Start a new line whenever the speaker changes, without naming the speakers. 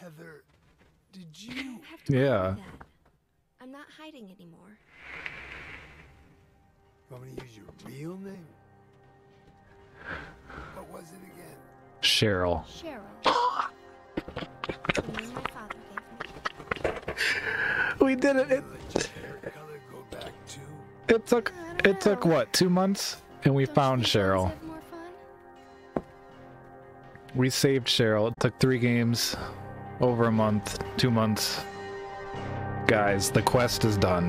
Heather, did
You
you?
have to
Yeah.
that. I'm not hiding anymore.
You Want me to use your real name? What was it again?
Cheryl.
Cheryl. the name my father gave me.
We did it. It,
Let your hair color go back too.
it took it took what two months, and we
Don't
found Cheryl.
have more fun?
We saved Cheryl. It took three games, over a month, two months. Guys, the quest is done.